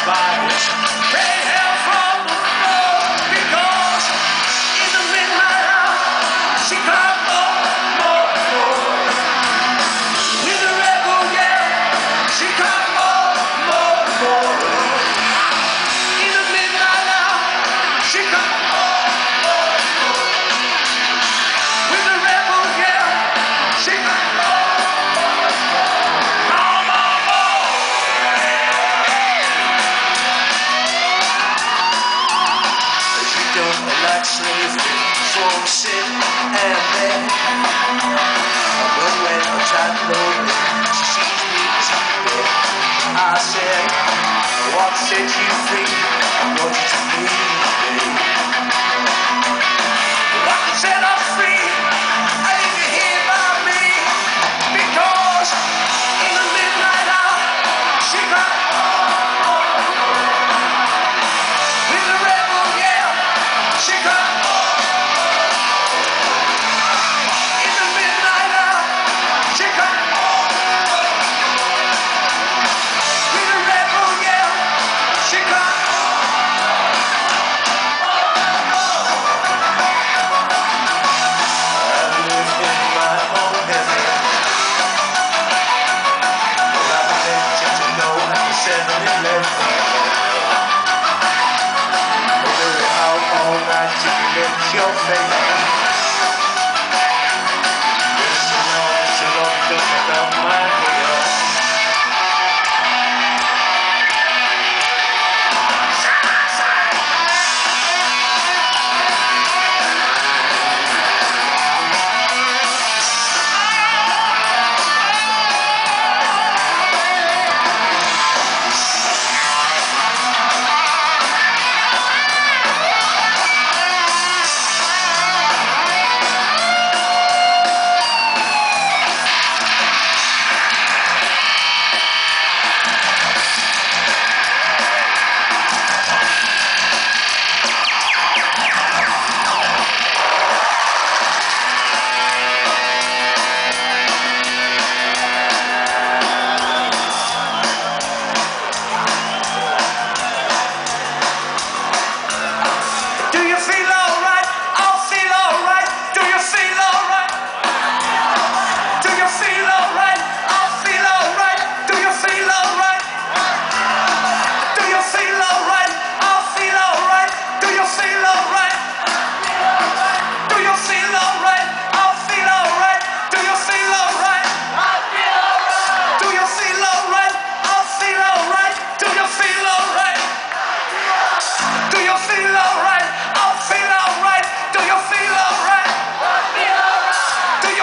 survivors. Hey, hey. black slave from Sid and But when I lonely, she sees me I said, what set you free? your face.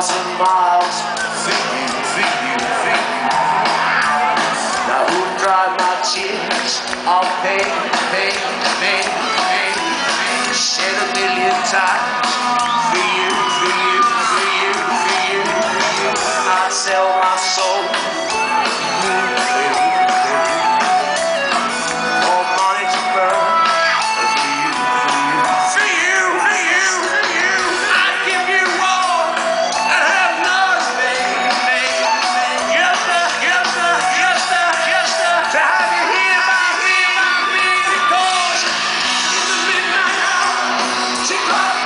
thousand miles for you, for you, for you. Now who dried my tears of pain, pay, pay, pay, pay. Shed a million times for you, for you, for you, for you. I sell my soul. Chicago!